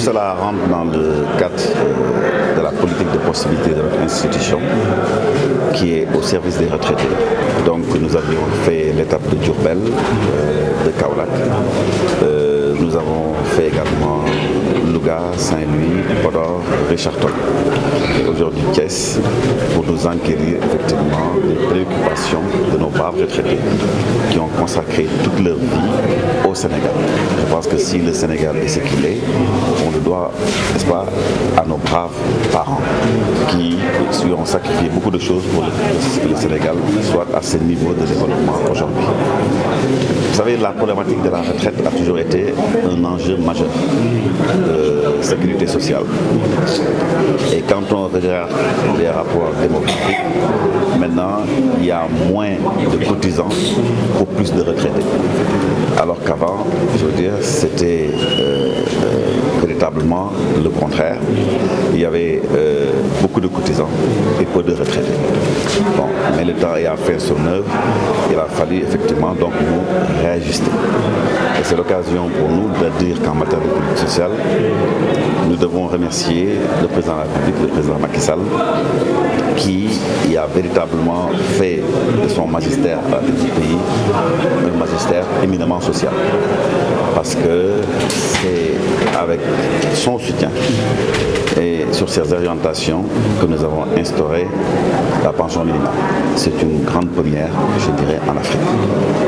cela rentre dans le cadre de la politique de possibilité de notre institution qui est au service des retraités. Donc nous avions fait l'étape de Durbel, de Kaolac. Saint-Louis, Podor, Richard aujourd'hui Thiès, pour nous enquérir effectivement des préoccupations de nos braves retraités qui ont consacré toute leur vie au Sénégal? Je pense que si le Sénégal est ce qu'il est, on le doit, n'est-ce pas, à nos braves parents qui ont sacrifié beaucoup de choses pour que le Sénégal soit à ce niveau de développement aujourd'hui. Vous savez, la problématique de la retraite a toujours été un enjeu majeur de sécurité sociale. Et quand on regarde les rapports démographiques, maintenant, il y a moins de cotisants pour plus de retraités. Alors qu'avant, je veux dire, c'était euh, euh, véritablement le contraire. Il y avait euh, beaucoup de cotisants et peu de retraités. Mais le temps faire son œuvre. Il a fallu effectivement donc nous réajuster. Et c'est l'occasion pour nous de dire qu'en matière de politique sociale, nous devons remercier le président de la République, le président Macky Sall, qui a véritablement fait de son magistère à la du pays un magistère éminemment social. Parce que c'est avec son soutien et sur ces orientations que nous avons instauré la pension minimale. C'est une grande première, je dirais, en Afrique,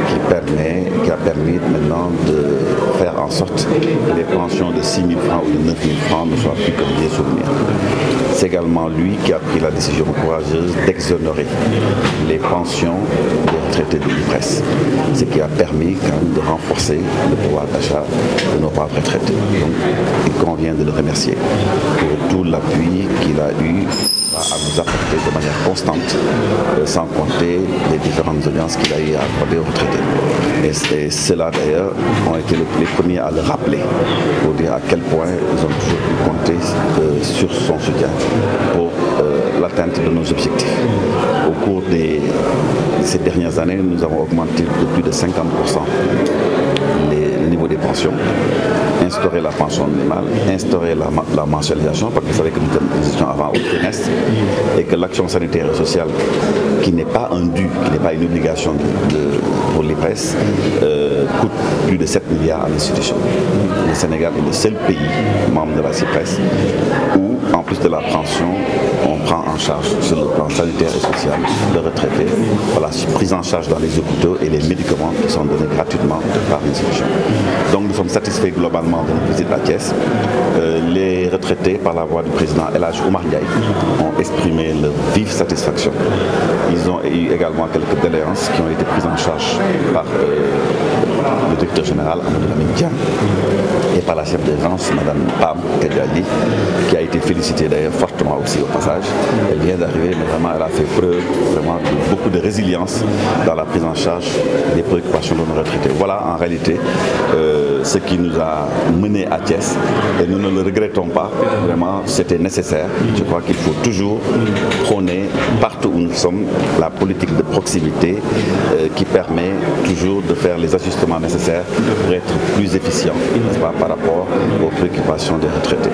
qui, permet, qui a permis maintenant de faire en sorte que les pensions de 6 000 francs ou de 9 000 francs ne soient plus que des souvenirs. C'est également lui qui a pris la décision courageuse d'exonérer les pensions des retraités de l'IPRES, ce qui a permis quand même de renforcer le pouvoir d'achat de nos pauvres retraités. Donc il convient de le remercier pour tout l'appui qu'il a eu à nous apporter de manière constante, euh, sans compter les différentes audiences qu'il a eu à accorder aux retraités. Et, ceux-là d'ailleurs ont été les premiers à le rappeler pour dire à quel point ils ont toujours ces dernières années, nous avons augmenté de plus de 50% le niveau des pensions instaurer la pension minimale, instaurer la, mensualisation, parce que vous savez que nous étions avant au trimestre, et que l'action sanitaire et sociale, qui n'est pas un dû, qui n'est pas une obligation pour les presses, euh, coûte plus de 7 milliards à l'institution. Le Sénégal est le seul pays membre de la CIPRES où, en plus de la pension, on en charge sur le plan sanitaire et social le retraité, voilà, prise en charge dans les hôpitaux et les médicaments qui sont donnés gratuitement par l'institution. Donc nous sommes satisfaits globalement de notre visite à Thiès. Euh, les retraités, par la voix du président Elage Oumar ont exprimé leur vive satisfaction. Ils ont eu également quelques déléances qui ont été prises en charge par euh, directeur général Amadou et par la chef d'agence, Mme Pam Kedjali, qui a été félicitée d'ailleurs fortement aussi au passage. Elle vient d'arriver, mais vraiment elle a fait preuve vraiment de beaucoup de résilience dans la prise en charge des préoccupations de nos retraités. Voilà en réalité euh, ce qui nous a mené à Thiès et nous ne le regrettons pas. Vraiment, c'était nécessaire. Je crois qu'il faut toujours prôner partout où nous sommes la politique de proximité euh, qui permet toujours de faire les ajustements nécessaires pour être plus efficient par rapport aux préoccupations des retraités.